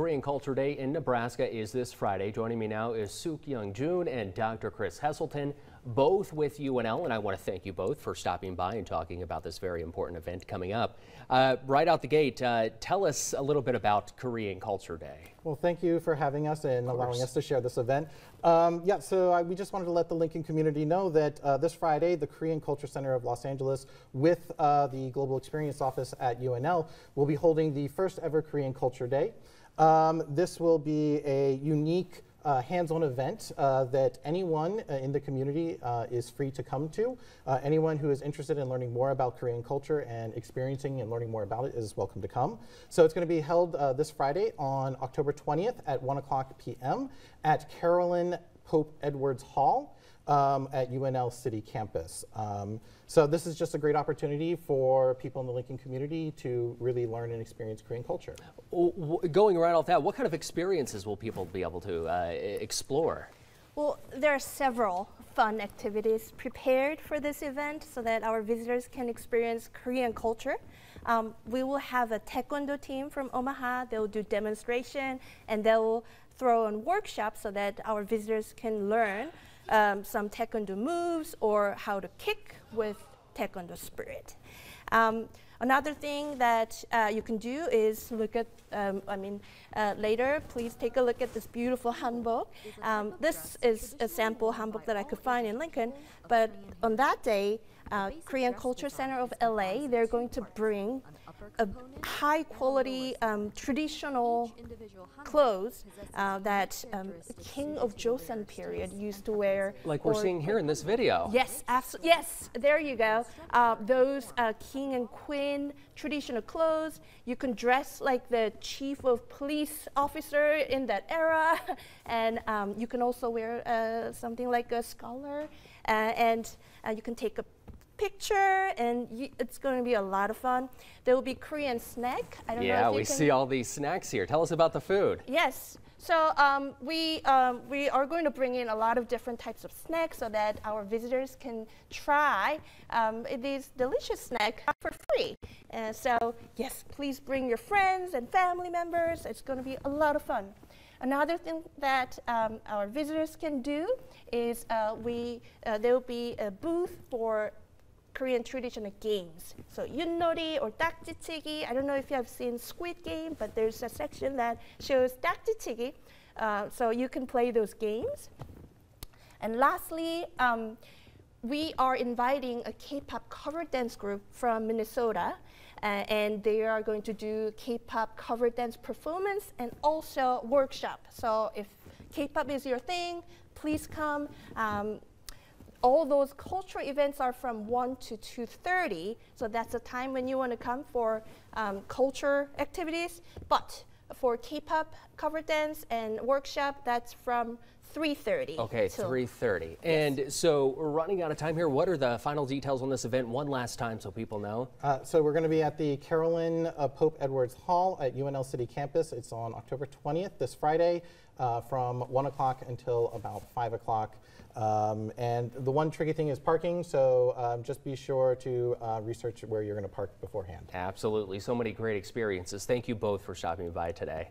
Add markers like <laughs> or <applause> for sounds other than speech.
Korean Culture Day in Nebraska is this Friday. Joining me now is Suk Young Jun and Dr. Chris Hesselton, both with UNL, and I want to thank you both for stopping by and talking about this very important event coming up. Uh, right out the gate, uh, tell us a little bit about Korean Culture Day. Well, thank you for having us and allowing us to share this event. Um, yeah, so I, we just wanted to let the Lincoln community know that uh, this Friday, the Korean Culture Center of Los Angeles, with uh, the Global Experience Office at UNL, will be holding the first ever Korean Culture Day. Um, this will be a unique uh, hands-on event uh, that anyone uh, in the community uh, is free to come to. Uh, anyone who is interested in learning more about Korean culture and experiencing and learning more about it is welcome to come. So it's going to be held uh, this Friday on October 20th at 1 o'clock p.m. at Carolyn Pope Edwards Hall um, at UNL City campus. Um, so this is just a great opportunity for people in the Lincoln community to really learn and experience Korean culture. Going right off that, what kind of experiences will people be able to uh, explore? Well, there are several fun activities prepared for this event so that our visitors can experience Korean culture. Um, we will have a taekwondo team from Omaha. They'll do demonstration and they'll throw on workshops so that our visitors can learn um, some taekwondo moves or how to kick with taekwondo spirit. Um, another thing that uh, you can do is look at, um, I mean, uh, later, please take a look at this beautiful hanbok. Um, this is a sample hanbok that I could find in Lincoln, but on that day, uh, Korean Culture Center of LA, they're going to bring a high quality um, traditional clothes uh, that um, King of Joseon period used to wear. Like we're seeing here in this video. Yes, absolutely. Yes, there you go. Uh, those uh, king and queen traditional clothes. You can dress like the chief of police officer in that era, <laughs> and um, you can also wear uh, something like a scholar, uh, and uh, you can take a picture, and it's going to be a lot of fun. There will be Korean snack. I don't yeah, we see all these snacks here. Tell us about the food. Yes. So um, we, um, we are going to bring in a lot of different types of snacks so that our visitors can try um, these delicious snacks for free. And so yes, please bring your friends and family members. It's going to be a lot of fun. Another thing that um, our visitors can do is uh, we, uh, there will be a booth for Korean traditional games. So Yunnori or Dakjichigi, I don't know if you have seen Squid Game, but there's a section that shows Dakjichigi. Uh, so you can play those games. And lastly, um, we are inviting a K-pop cover dance group from Minnesota, uh, and they are going to do K-pop cover dance performance and also workshop. So if K-pop is your thing, please come. Um, all those cultural events are from 1 to 2.30, so that's the time when you want to come for um, culture activities. But for K-pop cover dance and workshop, that's from 3.30. Okay, 3.30. Yes. And so we're running out of time here. What are the final details on this event one last time so people know? Uh, so we're going to be at the Carolyn uh, Pope Edwards Hall at UNL City campus. It's on October 20th, this Friday, uh, from 1 o'clock until about 5 o'clock. Um, and the one tricky thing is parking, so um, just be sure to uh, research where you're going to park beforehand. Absolutely. So many great experiences. Thank you both for stopping by today.